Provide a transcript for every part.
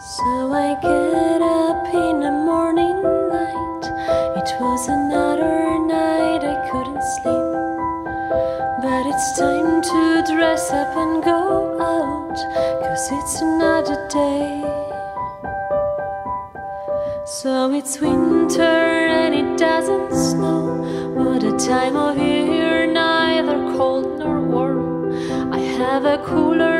So I get up in the morning light. It was another night I couldn't sleep. But it's time to dress up and go out. Cause it's another day. So it's winter and it doesn't snow. What a time of year, neither cold nor warm. I have a cooler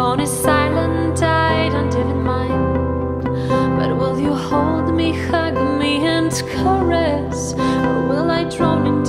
phone is silent, I don't even mind. But will you hold me, hug me, and caress? Or will I drown in